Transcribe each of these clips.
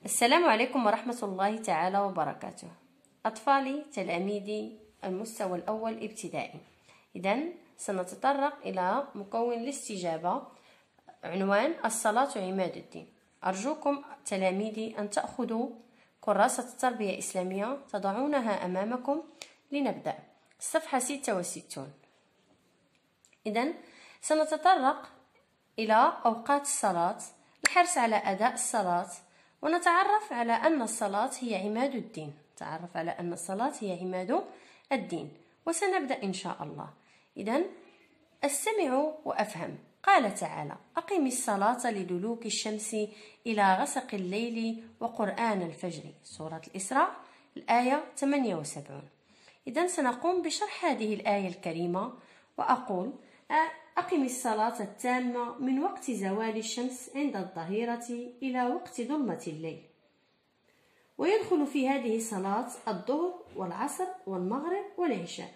السلام عليكم ورحمة الله تعالى وبركاته. أطفالي تلاميذي المستوى الأول ابتدائي. إذا سنتطرق إلى مكون الاستجابة. عنوان الصلاة عماد الدين. أرجوكم تلاميذي أن تأخذوا كراسة التربية الإسلامية تضعونها أمامكم لنبدأ. الصفحة 66 إذا سنتطرق إلى أوقات الصلاة. الحرص على أداء الصلاة ونتعرف على أن الصلاة هي عماد الدين. تعرف على أن الصلاة هي عماد الدين. وسنبدأ إن شاء الله. إذا استمعوا وأفهم. قال تعالى أقم الصلاة لدلوك الشمس إلى غسق الليل وقرآن الفجر. سورة الإسراء الآية 78 إذا سنقوم بشرح هذه الآية الكريمة وأقول أقم الصلاة التامة من وقت زوال الشمس عند الظهيرة إلى وقت ظلمة الليل. ويدخل في هذه الصلاة الظهر والعصر والمغرب والعشاء.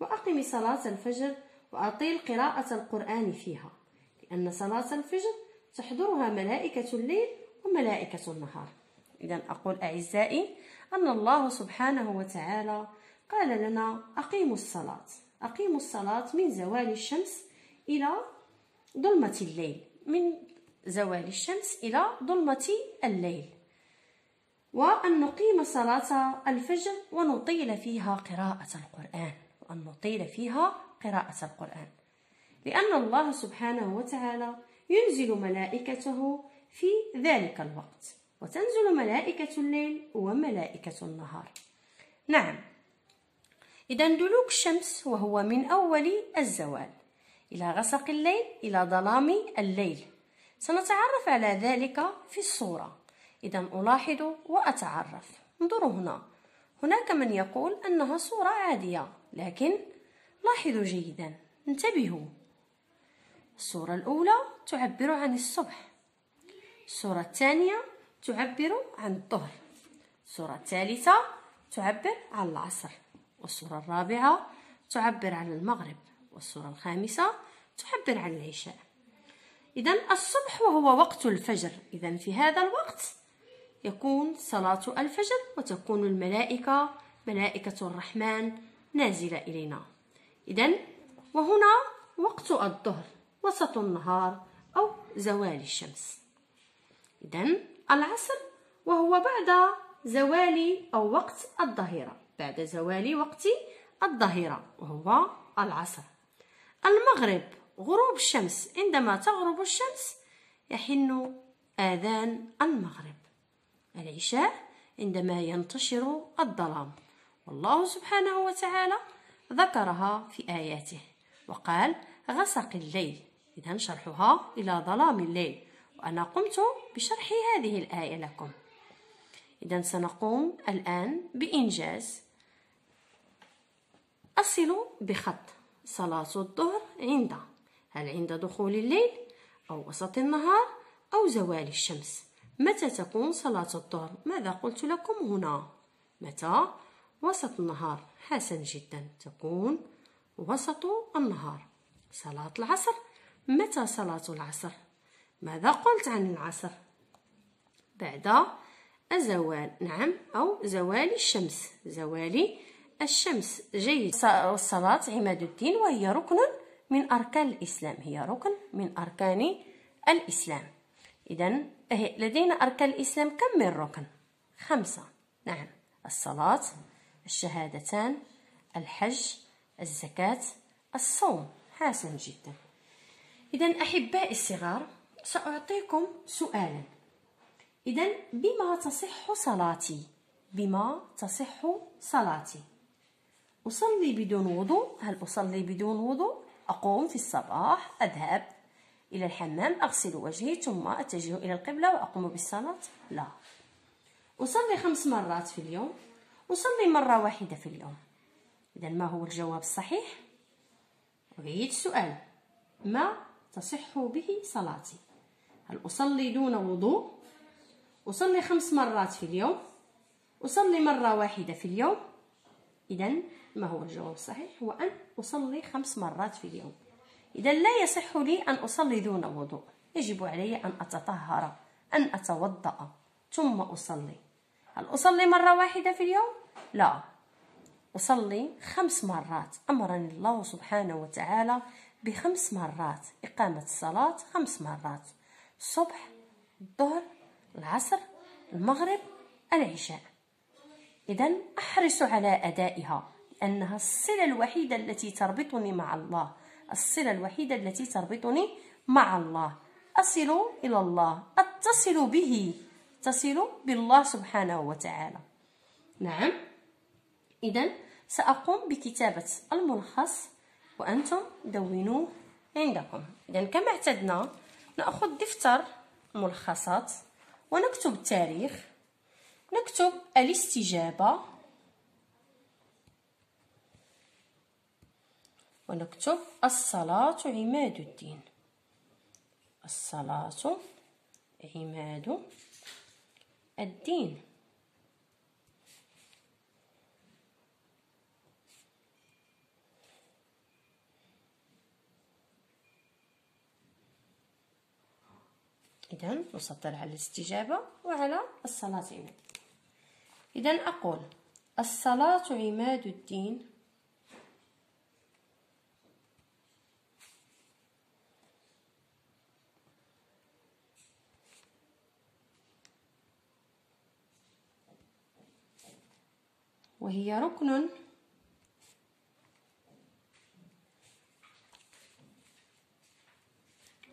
وأقم صلاة الفجر وأطيل قراءة القرآن فيها لأن صلاة الفجر تحضرها ملائكة الليل وملائكة النهار. إذا أقول أعزائي أن الله سبحانه وتعالى قال لنا أقيموا الصلاة. أقيموا الصلاة من زوال الشمس إلى ظلمة الليل من زوال الشمس إلى ظلمة الليل. وأن نقيم صلاة الفجر ونطيل فيها قراءة القرآن وأن نطيل فيها قراءة القرآن. لأن الله سبحانه وتعالى ينزل ملائكته في ذلك الوقت وتنزل ملائكة الليل وملائكة النهار. نعم. إذا دلوك الشمس وهو من أول الزوال. إلى غسق الليل إلى ظلام الليل. سنتعرف على ذلك في الصورة. إذا ألاحظ وأتعرف. انظروا هنا. هناك من يقول أنها صورة عادية لكن لاحظوا جيدا. انتبهوا. الصورة الأولى تعبر عن الصبح. الصورة الثانية تعبر عن الظهر. الصورة الثالثة تعبر عن العصر. والصورة الرابعة تعبر عن المغرب. والصورة الخامسة تعبر عن العشاء إذا الصبح وهو وقت الفجر. إذا في هذا الوقت يكون صلاة الفجر وتكون الملائكة ملائكة الرحمن نازلة إلينا. إذا وهنا وقت الظهر وسط النهار أو زوال الشمس. إذا العصر وهو بعد زوال أو وقت الظهيرة. بعد زوال وقت الظهيرة وهو العصر. المغرب غروب الشمس. عندما تغرب الشمس يحن آذان المغرب. العشاء عندما ينتشر الظلام. والله سبحانه وتعالى ذكرها في آياته. وقال غسق الليل. إذا شرحها إلى ظلام الليل. وأنا قمت بشرح هذه الآية لكم. إذا سنقوم الآن بإنجاز. أصل بخط. صلاة الظهر عند هل عند دخول الليل أو وسط النهار أو زوال الشمس؟ متى تكون صلاة الظهر؟ ماذا قلت لكم هنا؟ متى؟ وسط النهار. حسن جدا. تكون وسط النهار. صلاة العصر. متى صلاة العصر؟ ماذا قلت عن العصر؟ بعد الزوال نعم أو زوال الشمس. زوال الشمس جيد. الصلاة عماد الدين وهي ركن من أركان الإسلام. هي ركن من أركان الإسلام. إذا لدينا أركان الإسلام كم من ركن؟ خمسة. نعم. الصلاة الشهادتان الحج الزكاة الصوم. حسن جدا. إذا أحبائي الصغار سأعطيكم سؤالا. إذا بما تصح صلاتي؟ بما تصح صلاتي؟ أصلي بدون وضوء. هل أصلي بدون وضوء؟ أقوم في الصباح أذهب إلى الحمام أغسل وجهي ثم أتجه إلى القبلة وأقوم بالصلاة. لا. أصلي خمس مرات في اليوم. أصلي مرة واحدة في اليوم. إذا ما هو الجواب الصحيح؟ أعيد السؤال. ما تصح به صلاتي؟ هل أصلي دون وضوء؟ أصلي خمس مرات في اليوم. أصلي مرة واحدة في اليوم. إذا ما هو الجواب الصحيح؟ هو أن أصلي خمس مرات في اليوم. إذا لا يصح لي أن أصلي دون وضوء. يجب علي أن أتطهر أن أتوضأ ثم أصلي. هل أصلي مرة واحدة في اليوم؟ لا. أصلي خمس مرات. أمرني الله سبحانه وتعالى بخمس مرات. إقامة الصلاة خمس مرات. الصبح الظهر العصر المغرب العشاء. إذا أحرص على أدائها لأنها الصلة الوحيدة التي تربطني مع الله. الصلة الوحيدة التي تربطني مع الله. أصل إلى الله أتصل به أتصل بالله سبحانه وتعالى. نعم. إذا سأقوم بكتابة الملخص وأنتم دونوه عندكم. إذا كما اعتدنا نأخذ دفتر ملخصات ونكتب التاريخ نكتب الاستجابة. ونكتب الصلاة عماد الدين. الصلاة عماد الدين. إذا نسطر على الاستجابة وعلى الصلاة عماد. إذا أقول الصلاة عماد الدين. وهي ركن.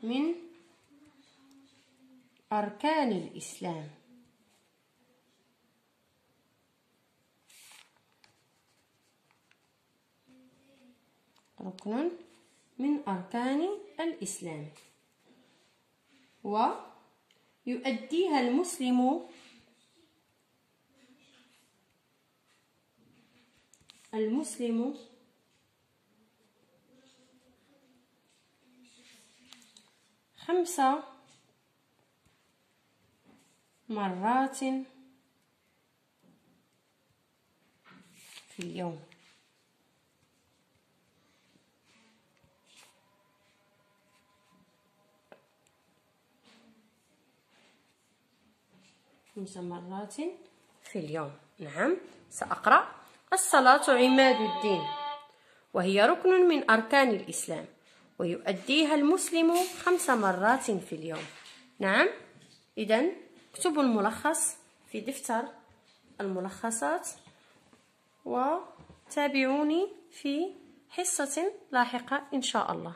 من أركان الإسلام. ركن من أركان الإسلام. ويؤديها المسلم المسلم خمسة مرات في اليوم. خمس مرات في اليوم. نعم سأقرأ. الصلاة عماد الدين. وهي ركن من أركان الإسلام ويؤديها المسلم خمس مرات في اليوم. نعم إذا اكتبوا الملخص في دفتر الملخصات وتابعوني في حصة لاحقة إن شاء الله.